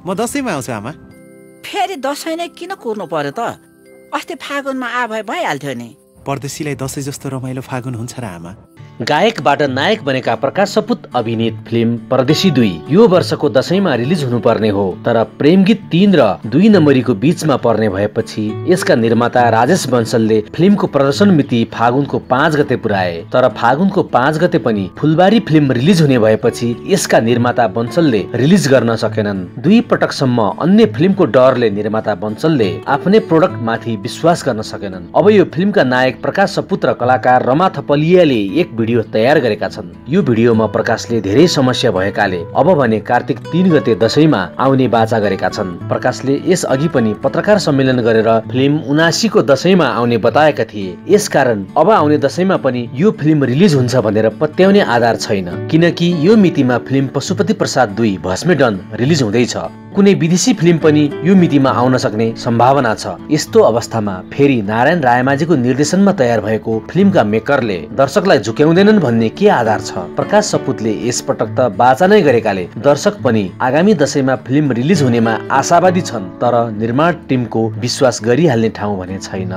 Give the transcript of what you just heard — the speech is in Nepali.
म दसैँमा आउँछु आमा। फेरि दसैँ नै किन कुर्नु पर्यो त? अस्ति फागुनमा आ भए भइहाल्थ्यो नि। परदेशीलाई दसैँ जस्तो रमाइलो फागुन हुन्छ र आमा। गायकबाट नायक बनेका प्रकाश सपुत अभिनीत फिल्म परदेशी दुई यो वर्षको दशैंमा रिलिज हुनुपर्ने हो तर प्रेम गीत तीन र दुई नम्बरीको बीचमा पर्ने भएपछि यसका निर्माता राजेश बन्सलले फिल्मको प्रदर्शन मिति फागुनको पाँच गते पुर्याए तर फागुनको पाँच गते पनि फुलबारी फिल्म रिलिज हुने भएपछि यसका निर्माता बन्सलले रिलिज गर्न सकेनन्। दुई पटकसम्म अन्य फिल्मको डरले निर्माता बन्सलले आफ्नै प्रोडक्ट माथि विश्वास गर्न सकेनन्। अब यो फिल्मका नायक प्रकाश सपुत र कलाकार रमा थपलियाले एक भिडियो तयार गरेका छन्। यो भिडियोमा प्रकाशले धेरै समस्या भएकाले अब भने कार्तिक तीन गते दशैंमा आउने बाचा गरेका छन्। प्रकाशले यस अघि पनि पत्रकार सम्मेलन गरेर फिल्म उनासीको दशैंमा आउने बताएका थिए। यसकारण अब आउने दशैंमा पनि यो फिल्म रिलिज हुन्छ भनेर पत्याउने आधार छैन। किनकि यो मितिमा फिल्म पशुपति प्रसाद दुई भस्मे डन रिलिज हुँदैछ। कुनै विदेशी फिल्म पनि यो मितिमा आउन सक्ने सम्भावना छ। यस्तो अवस्थामा फेरि नारायण रायमाझीको निर्देशनमा तयार भएको फिल्मका मेकरले दर्शकलाई झुक्याउँदैनन् भन्ने के आधार छ? प्रकाश सपुतले यसपटक त बाचा नै गरेकाले दर्शक पनि आगामी दशैंमा फिल्म रिलिज हुनेमा आशावादी छन् तर निर्माण टिमको विश्वास गरिहाल्ने ठाउँ भने छैन।